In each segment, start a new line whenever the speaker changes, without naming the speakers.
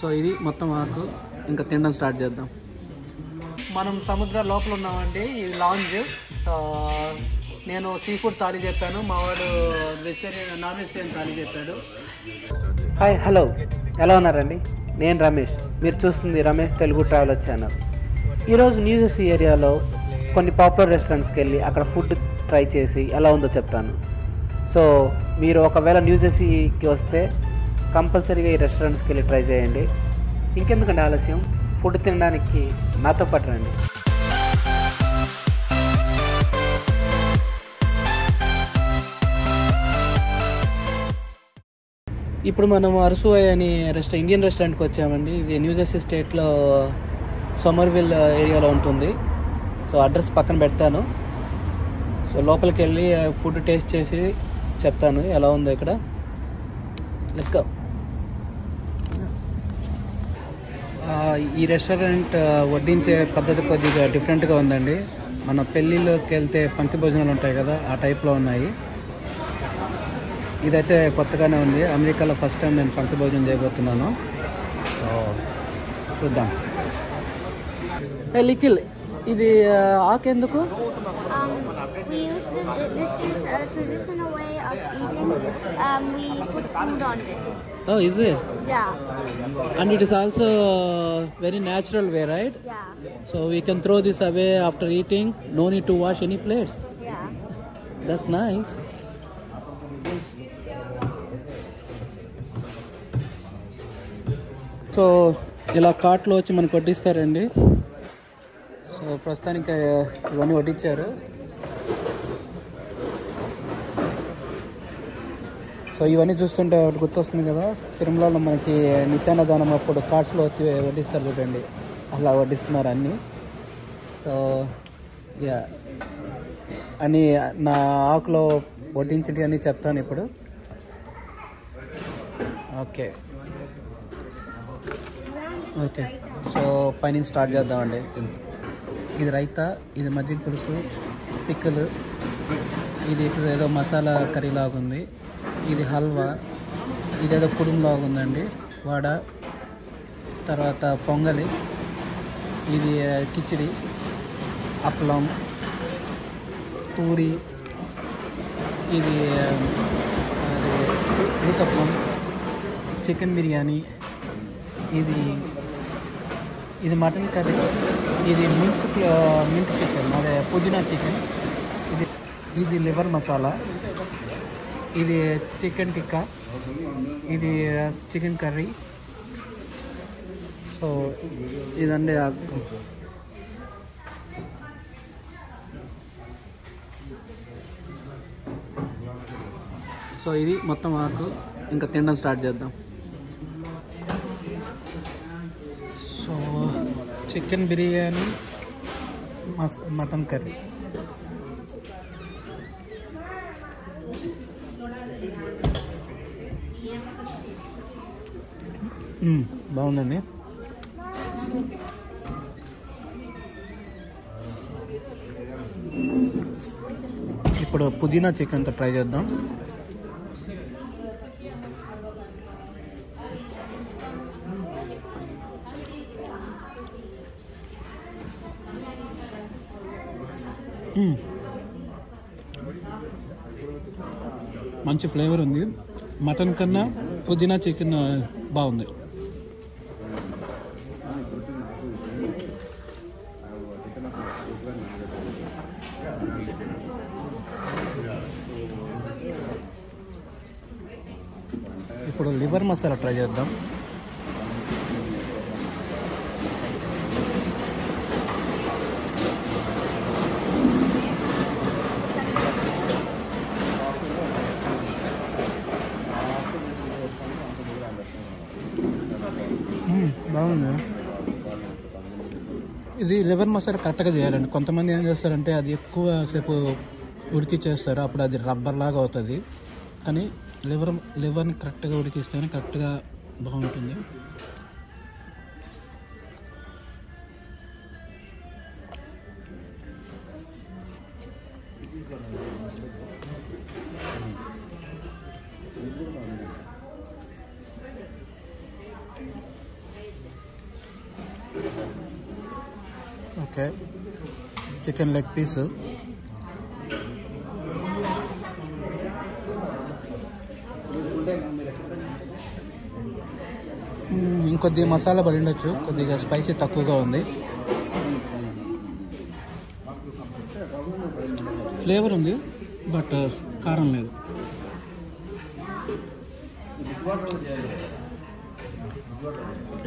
So ఇది మొత్తం ఆకు ఇంకా తినడం స్టార్ట్ చేద్దాం. మనం సముద్ర లోపల ఉన్నామండి ఇది లాంజ్ సో నేను సీ ఫుడ్ థాలీ చెప్పాను మా వాడు వెజిటేరియన్ నాన్ వెజిటేరియన్ థాలీ చెప్పాడు. హాయ్ హలో ఎలా ఉన్నారండి? నేను రమేష్. మీరు చూస్తుంది రమేష్ తెలుగు ట్రావెలర్ ఛానల్ ఈరోజు న్యూజెర్సీ ఏరియాలో కొన్ని పాపులర్ రెస్టారెంట్స్కి వెళ్ళి అక్కడ ఫుడ్ ట్రై చేసి ఎలా ఉందో చెప్తాను. సో మీరు ఒకవేళ న్యూజెర్సీకి వస్తే కంపల్సరీగా ఈ రెస్టారెంట్స్కి వెళ్ళి ట్రై చేయండి. ఇంకెందుకండి ఆలస్యం? ఫుడ్ తినడానికి నాతో పాటు రండి. ఇప్పుడు మనం అరసువై అని రెస్టా ఇండియన్ రెస్టారెంట్కి వచ్చామండి. ఇది న్యూ జెర్సీ స్టేట్లో సోమర్విల్ ఏరియాలో ఉంటుంది. సో అడ్రస్ పక్కన పెడతాను. సో లోపలికి వెళ్ళి ఫుడ్ టేస్ట్ చేసి చెప్తాను. ఎలా ఉందో ఇక్కడ. లెట్స్ గో ఈ రెస్టారెంట్ వడ్డించే పద్ధతి కొద్దిగా డిఫరెంట్గా ఉందండి. మన పెళ్ళిళ్ళకి వెళ్తే పంక్తి భోజనాలు ఉంటాయి కదా ఆ టైప్లో ఉన్నాయి. ఇదైతే కొత్తగానే ఉంది. అమెరికాలో ఫస్ట్ టైం నేను పంక్తి భోజనం చేయబోతున్నాను. సో చూద్దాం. లికిల్ ఇది ఆకెందుకు?
Um, we use this, this is a traditional way of eating. Um, we put food on this.
Oh is it
Yeah,
and it is also very natural way right
yeah,
so we can throw this away after eating no need to wash any plates
yeah.
That's nice so ఇలా కార్ట్లో వచ్చి మనకు వడ్డిస్తారండి. So ప్రస్తుతానికి ఇవన్నీ వడ్డించారు. So ఇవన్నీ చూస్తుంటే ఒకటి గుర్తొస్తుంది కదా తిరుమలలో మనకి నిత్యాన్నదానం అప్పుడు కార్డ్స్లో వచ్చి వడ్డిస్తారు చూడండి. అలా వడ్డిస్తున్నారు అన్నీ. So yeah. అని నా ఆకులో వడ్డించటి అని చెప్తాను ఇప్పుడు. ఓకే. ఓకే. సో పైన స్టార్ట్ చేద్దామండి. ఇది రైతా ఇది మజ్జిగ పులుసు పిక్కలు. ఇది ఏదో మసాలా కర్రీ లాగుంది ఇది హల్వా. ఇదేదో కుడుం ఉందండి వడ తర్వాత పొంగలి ఇది కిచిడి అప్పలం పూరి ఇది అది ఊతప్పం చికెన్ బిర్యానీ ఇది ఇది మటన్ కర్రీ ఇది మింట్ మింట్ చికెన్ అదే పుదీనా చికెన్ ఇది ఇది లివర్ మసాలా. ఇది చికెన్ టిక్కా. ఇది చికెన్ కర్రీ. సో ఇదండి సో ఇది మొత్తం ఆకు. ఇంకా తినడం స్టార్ట్ చేద్దాం. సో చికెన్ బిర్యానీ మస్ మటన్ కర్రీ. బాగుందండి. ఇప్పుడు పుదీనా చికెన్తో ట్రై చేద్దాం. మంచి ఫ్లేవర్ ఉంది. మటన్ కన్నా పుదీనా చికెన్ బాగుంది ఇప్పుడు లివర్ ట్రై చేద్దాం. బాగుంది. ఇది లివర్ మసాలా కరెక్ట్గా చేయాలండి. కొంతమంది ఏం చేస్తారంటే అది ఎక్కువ సేపు ఉడికి చేస్తారు. అప్పుడు అది రబ్బర్ లాగా అవుతుంది. కానీ लिवर लिवर करक्ट उड़की करक्ट बहुत ओके चिकन लेग पीस ఇంకొద్ది మసాలా పడి ఉండొచ్చు. కొద్దిగా స్పైసీ తక్కువగా ఉంది. ఫ్లేవర్ ఉంది బట్ కారం లేదు.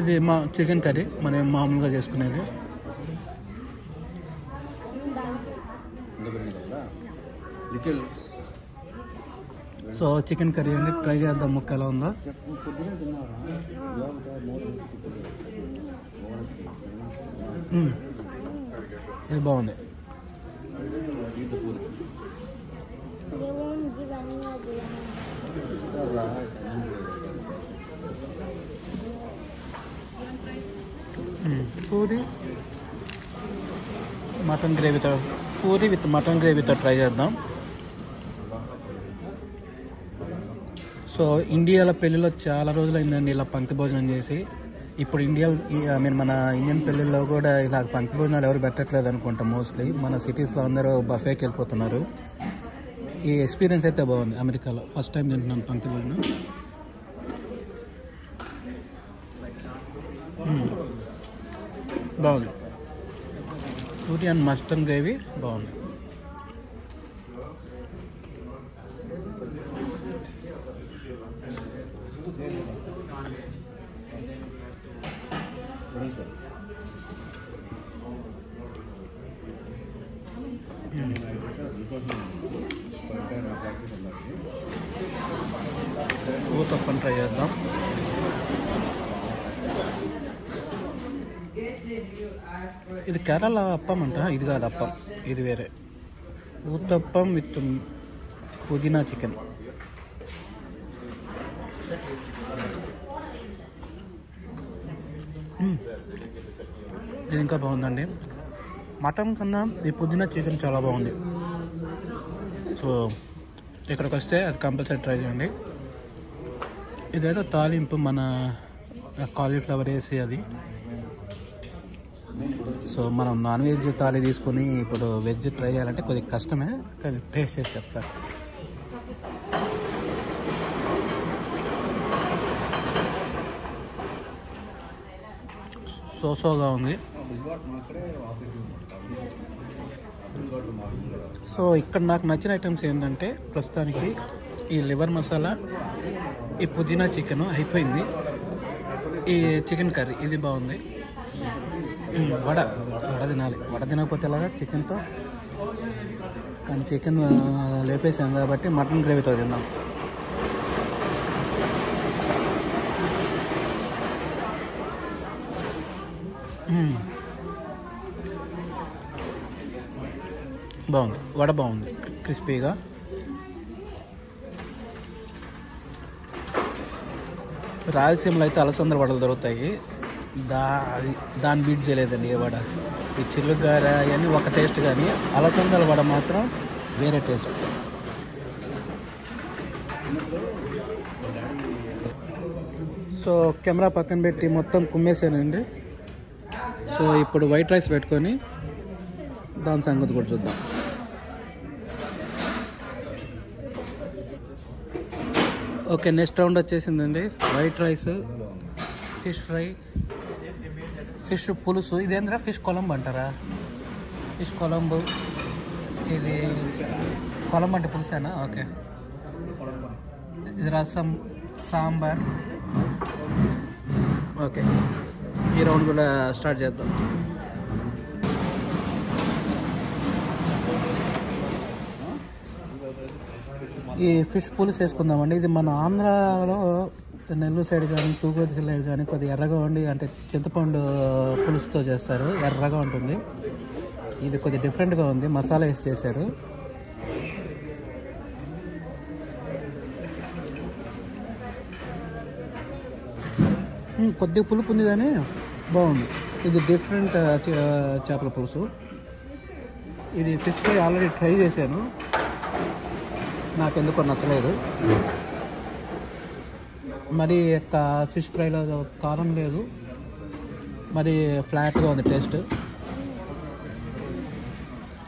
ఇది మా చికెన్ కర్రీ మనం మామూలుగా చేసుకునేది. సో చికెన్ కర్రీ అండి. ట్రై చేద్దాం. ముక్క ఎలా ఉందో. ఇది బాగుంది. పూరి. మటన్ గ్రేవీతో పూరి విత్ మటన్ గ్రేవీతో ట్రై చేద్దాం. సో ఇండియాలో పెళ్ళిలో చాలా రోజులైందండి ఇలా పంక్తి భోజనం చేసి. ఇప్పుడు ఇండియా ఐ మీన్ మన ఇండియన్ పెళ్ళిళ్ళలో కూడా ఇలా పంక్తి భోజనాలు ఎవరు పెట్టట్లేదు అనుకుంటా మోస్ట్లీ మన సిటీస్లో అందరూ బఫేకి వెళ్ళిపోతున్నారు. ఈ ఎక్స్పీరియన్స్ అయితే బాగుంది అమెరికాలో. ఫస్ట్ టైం తింటున్నాను పంక్తి భోజనం. Hmm. బాగుంది. పూరి అండ్ మస్టర్న్ గ్రేవీ బాగుంది. తప్పని ట్రై చేద్దాం. ఇది కేరళ అప్పం అంట ఇది కాదు అప్పం ఇది వేరే. ఊతప్పం విత్ పుదీనా చికెన్ ఇది ఇంకా బాగుందండి. మటన్ కన్నా ఈ పుదీనా చికెన్ చాలా బాగుంది. సో ఇక్కడికి వస్తే అది కంపల్సరీ ట్రై చేయండి. ఇదేదో తాలింపు మన కాలీఫ్లవర్ వేసి అది. సో మనం నాన్ వెజ్ తాలి తీసుకొని ఇప్పుడు వెజ్ ట్రై చేయాలంటే కొద్దిగా కష్టమే కానీ టేస్ట్ చేసి చెప్తారు సో సోగా ఉంది. సో ఇక్కడ నాకు నచ్చిన ఐటమ్స్ ఏంటంటే ప్రస్తుతానికి ఈ లివర్ మసాలా ఈ పుదీనా చికెన్ అయిపోయింది. ఈ చికెన్ కర్రీ ఇది బాగుంది. వడ వడ తినాలి. వడ తినకపోతే ఎలాగా? చికెన్తో? కానీ చికెన్ లేపేసాం కాబట్టి మటన్ గ్రేవీతో తిన్నాం. బాగుంది. వడ బాగుంది. క్రిస్పీగా. రాయలసీమలో అయితే అలసందల వడలు దొరుకుతాయి. దా అది దాన్ని బీట్ చేయలేదండి ఏ వడ. ఈ చిల్లుగార అవన్నీ ఒక టేస్ట్ కానీ అలసందల వడ మాత్రం వేరే టేస్ట్ సో కెమెరా పక్కన పెట్టి మొత్తం కుమ్మేసానండి. సో ఇప్పుడు వైట్ రైస్ పెట్టుకొని దాని సంగతి కూడా చూద్దాం. ఓకే నెక్స్ట్ రౌండ్ వచ్చేసిందండి. White rice fish fry fish పులుసు. ఇదేంద్రా ఫిష్ కొలంబు అంటారా? ఫిష్ కొలంబు. ఇది కొలంబు అంటే పులుసేనా? ఓకే. ఇది రసం సాంబార్. ఓకే. ఈ రౌండ్ కూడా స్టార్ట్ చేద్దాం. ఈ ఫిష్ పులుసు వేసుకుందామండి. ఇది మన ఆంధ్రాలో నెల్లూరు సైడ్ కానీ తూగోజు సైడ్ కానీ కొద్దిగా ఎర్రగా ఉండి అంటే చింతపండు పులుసుతో చేస్తారు. ఎర్రగా ఉంటుంది. ఇది కొద్దిగా డిఫరెంట్గా ఉంది. మసాలా వేసి చేశారు. కొద్దిగా పులుపు ఉంది కానీ బాగుంది. ఇది డిఫరెంట్ చే- చేపల పులుసు. ఇది ఫిష్ ఫ్రై ఆల్రెడీ ట్రై చేశాను. నాకు ఎందుకో నచ్చలేదు. మరి యొక్క ఫిష్ ఫ్రైలో కారం లేదు. మరి ఫ్లాట్గా ఉంది టేస్ట్.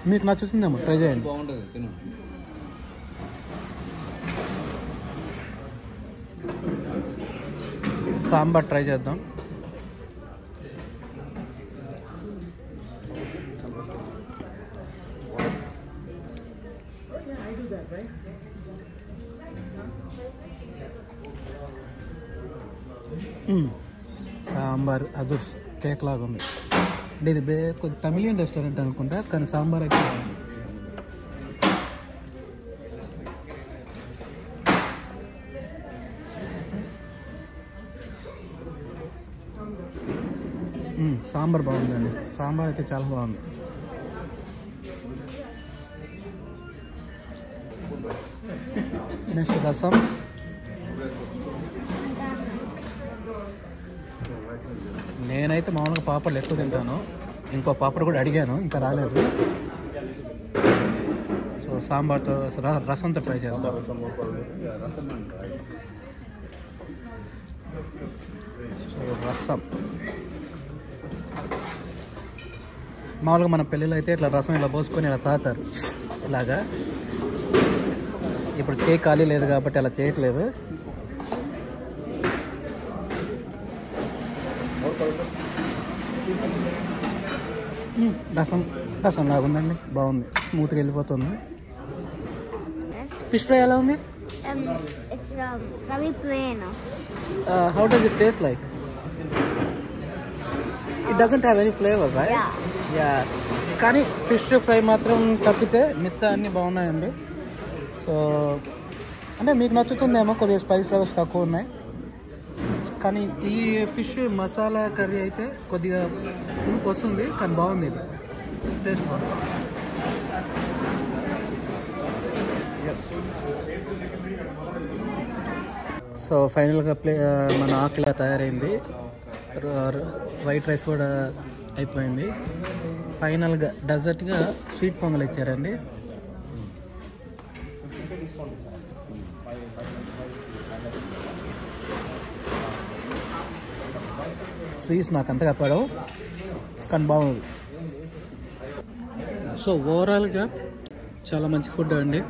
మీకు నచ్చుతుందేమో? ట్రై చేయండి. సాంబార్ ట్రై చేద్దాం. సాంబార్ అది కేక్ లాగా ఉంది. అంటే ఇది బే కొంచెం తమిళియన్ రెస్టారెంట్ అనుకుంటా కానీ సాంబార్ అయితే బాగుంది. సాంబార్ బాగుందండి. సాంబార్ అయితే చాలా బాగుంది. నెక్స్ట్ రసం. పాపలు ఎక్కువ తింటాను. ఇంకో పాపడు కూడా అడిగాను ఇంకా రాలేదు. సో సాంబార్తో రసంతో ట్రై చేద్దాం. సో రసం. మామూలుగా మన పెళ్ళిలో అయితే ఇట్లా రసం ఇలా పోసుకొని ఇలా తాగుతారు. ఇలాగా. ఇప్పుడు చేయి ఖాళీ లేదు కాబట్టి అలా చేయట్లేదు. రసం రసం లాగుందండి. బాగుంది. మూతికి వెళ్ళిపోతుంది. ఫిష్ ఫ్రై ఎలా ఉంది. How does it taste like it doesn't have any flavour right.
Yeah
కానీ ఫిష్ ఫ్రై మాత్రం తప్పితే మిగతా అన్నీ బాగున్నాయండి. సో అంటే మీకు నచ్చుతుందేమో కొద్దిగా స్పైస్ లెవెల్స్ తక్కువ ఉన్నాయి. కానీ ఈ ఫిష్ మసాలా కర్రీ అయితే కొద్దిగా పులుపు వస్తుంది కానీ బాగుంది ఇది టేస్ట్ బాగుంది. సో ఫైనల్గా ప్లే మన ఆకిలా తయారైంది. వైట్ రైస్ కూడా అయిపోయింది. ఫైనల్గా డెజర్ట్గా స్వీట్ పొంగల్ ఇచ్చారండి. స్వీట్స్ నాకు అంతగా పడవు కానీ బాగుంది. సో ఓవరాల్గా చాలా మంచి ఫుడ్ అండి.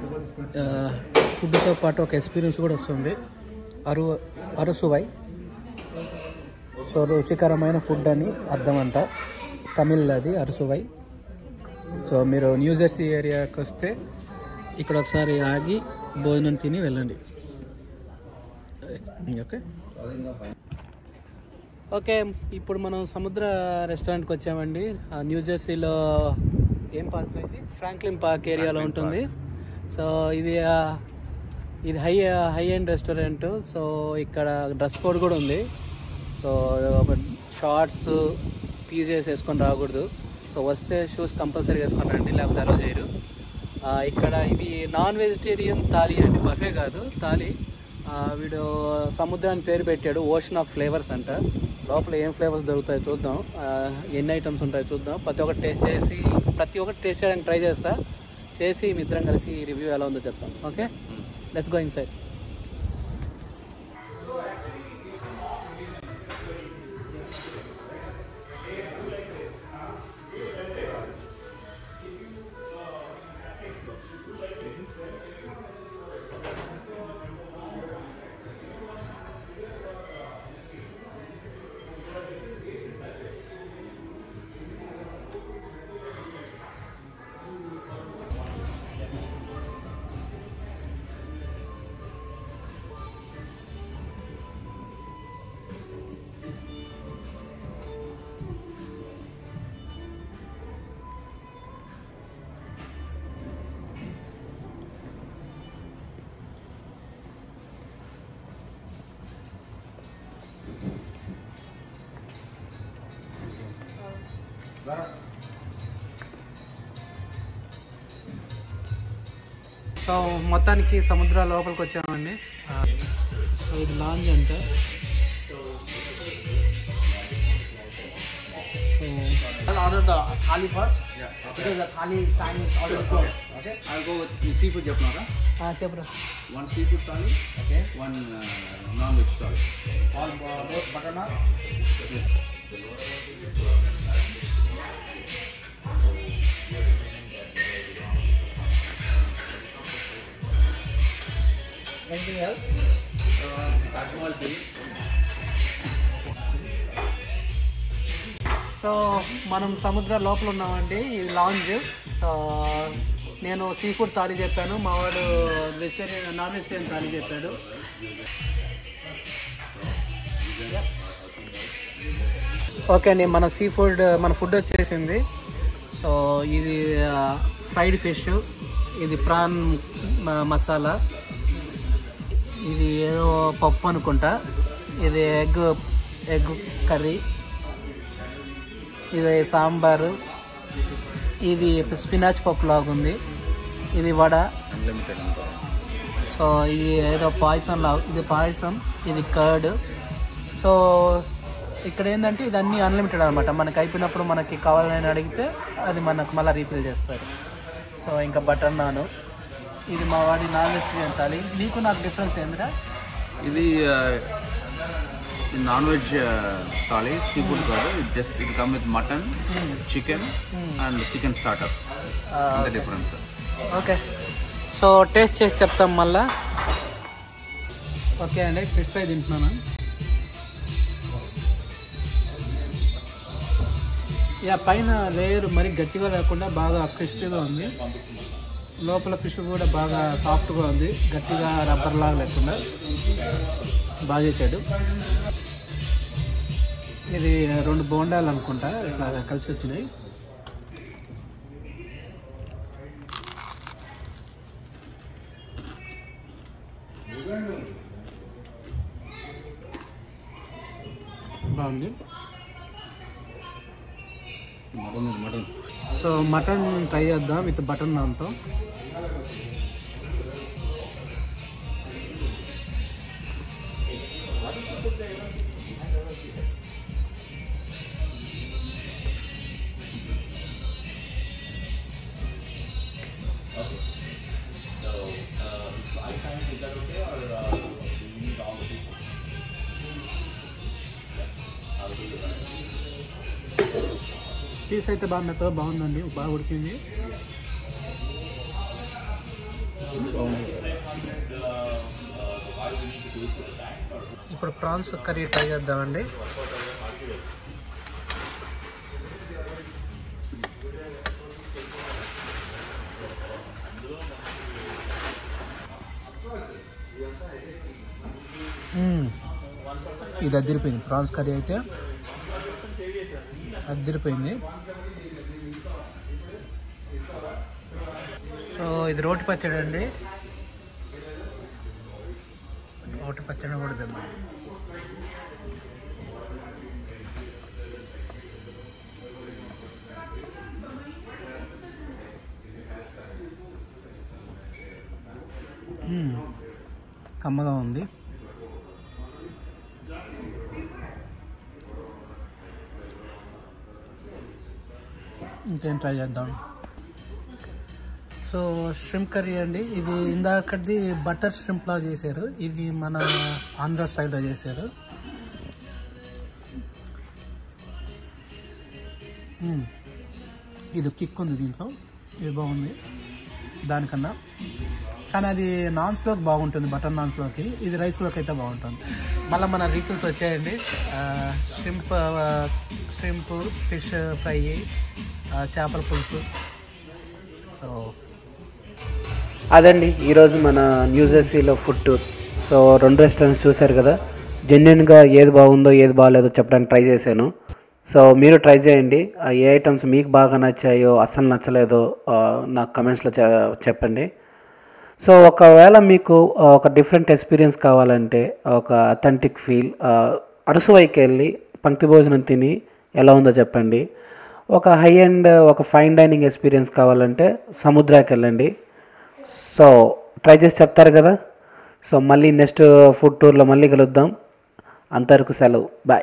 ఫుడ్తో పాటు ఒక ఎక్స్పీరియన్స్ కూడా వస్తుంది. అరు అరుసువై సో రుచికరమైన ఫుడ్ అని అర్థం అంట తమిళ్ అది అరుసువై సో మీరు న్యూ జెర్సీ ఏరియాకి వస్తే ఇక్కడ ఒకసారి ఆగి భోజనం తిని వెళ్ళండి. ఓకే? ఓకే ఇప్పుడు మనం సముద్ర రెస్టారెంట్కి వచ్చామండి. ఆ, న్యూ జెర్సీలో ఏం పార్క్ ఇది? ఫ్రాంక్లిన్ పార్క్ ఏరియాలో ఉంటుంది. సో ఇది ఇది high high end restaurant so ఇక్కడ డ్రెస్ కోడ్ కూడా ఉంది. సో షార్ట్స్ పీజేస్ వేసుకొని రాకూడదు. సో వస్తే షూస్ కంపల్సరీ వేసుకొని రండి లేకపోతే అలో చేయరు. ఇక్కడ ఇది నాన్ వెజిటేరియన్ థాలీ అండి బఫే కాదు థాలీ వీడు సముద్రాన్ని పేరు పెట్టాడు ఓషన్ ఆఫ్ ఫ్లేవర్స్ అంట. లోపల ఏం ఫ్లేవర్స్ దొరుకుతాయో చూద్దాం. ఎన్ని ఐటమ్స్ ఉంటాయో చూద్దాం. ప్రతి ఒక్కటి టేస్ట్ చేసి ప్రతి ఒక్కటి టేస్ట్ చేయడానికి ట్రై చేస్తా. చేసి మీ ఇద్దరం కలిసి రివ్యూ ఎలా ఉందో చెప్తాం. Okay let's go inside so మొత్తానికి సముద్ర లోపలికి వచ్చామండి ఆ, సో ఇది లాంజ్ అంట so
I'll order the thali first. Yeah. Because the thali time is already closed. Okay.
I'll go with seafood చెప్పినారా
ఆ, చెప్పురా
one seafood thali
Okay.
One non veg thali
All uh, both butter naan. Anything else?
So మనం సముద్ర లోపల ఉన్నామండి ఇది lounge so నేను sea food thali చెప్పాను మా వాడు వెజిటేరియన్ నాన్ వెజిటేరియన్ థాలీ చెప్పాడు ఓకే అండి మన సీ ఫుడ్ మన ఫుడ్ వచ్చేసింది. సో ఇది ఫ్రైడ్ ఫిష్ ఇది ప్రాన్ మసాలా. ఇది ఏదో పప్పు అనుకుంటా. ఇది ఎగ్ ఎగ్ కర్రీ. ఇది సాంబారు. ఇది స్పినాచ్ పప్పు లాగుంది ఇది వడ. సో ఇది ఏదో పాయసం లా ఇది పాయసం ఇది కర్డ్. సో ఇక్కడ ఏంటంటే ఇది అన్నీ అన్లిమిటెడ్ అనమాట మనకి అయిపోయినప్పుడు మనకి కావాలని అడిగితే అది మనకు మళ్ళీ రీఫిల్ చేస్తారు. సో ఇంకా బటర్ నాను ఇది మా వాడి నాన్ వెజిటేరియన్ థాలి నీకు నాకు డిఫరెన్స్ ఏందిరా?
ఇది non veg thali sea food కాదు. జస్ట్ ఇది come with mutton chicken and chicken starter difference
okay. So taste చేసి చెప్తాం మళ్ళా. ఓకే అండి ఫిష్ ఫ్రై తింటున్నాను. ఇక పైన లేయర్ మరి గట్టిగా లేకుండా బాగా క్రిస్పీగా ఉంది. లోపల ఫిష్ కూడా బాగా సాఫ్ట్గా ఉంది. గట్టిగా రబ్బర్ లాగా లేకుండా బాగా చేశాడు. ఇది రెండు బోండాలు అనుకుంటా ఇట్లా కలిసి వచ్చినాయి. బాగుంది. సో మటన్ ట్రై చేద్దాం విత్ బటన్ నాన్తో పీస్ అయితే బాగా మెత్తగా బాగుందండి. బాగా ఉడికింది. ఇప్పుడు ప్రాన్స్ కర్రీ ట్రై చేద్దామండి. ఇది అదిరిపోయింది ప్రాన్స్ కర్రీ అయితే అద్దరిపోయింది. సో ఇది రోటి పచ్చడి అండి. రోటి పచ్చడి కూడా తిన్నాం. కమ్మగా ఉంది. ఇంకేం ట్రై చేద్దాం. సో షింప్ కర్రీ అండి. ఇది ఇందాకటిది బటర్ షింప్లా చేశారు. ఇది మన ఆంధ్ర స్టైల్లో చేశారు. Hmm. ఇది కిక్ ఉంది దీంట్లో. ఇది బాగుంది. దానికన్నా. కానీ అది నాన్స్లోకి బాగుంటుంది బటర్ నాన్స్లోకి ఇది రైస్లోకి అయితే బాగుంటుంది. మళ్ళీ మన రీఫిల్స్ వచ్చాయండి. షింప్ షింప్ ఫిష్ ఫ్రై చేపల పులుసు. సో అదండి ఈరోజు మన న్యూజెర్సీలో ఫుడ్. టూర్ సో రెండు రెస్టారెంట్స్ చూశారు కదా. జెన్యున్గా ఏది బాగుందో ఏది బాగాలేదో చెప్పడానికి ట్రై చేశాను. సో మీరు ట్రై చేయండి. ఏ ఐటమ్స్ మీకు బాగా నచ్చాయో అస్సలు నచ్చలేదో నాకు కమెంట్స్లో చెప్పండి. సో ఒకవేళ మీకు ఒక డిఫరెంట్ ఎక్స్పీరియన్స్ కావాలంటే ఒక అథెంటిక్ ఫీల్ అరసువైకి వెళ్ళి పంక్తి భోజనం తిని ఎలా ఉందో చెప్పండి. ఒక హై అండ్ ఒక ఫైన్ డైనింగ్ ఎక్స్పీరియన్స్ కావాలంటే సముద్రాకి వెళ్ళండి. సో ట్రై చేసి చెప్తారు కదా. సో మళ్ళీ నెక్స్ట్ ఫుడ్ టూర్లో మళ్ళీ కలుద్దాం. అంతవరకు సెలవు. బాయ్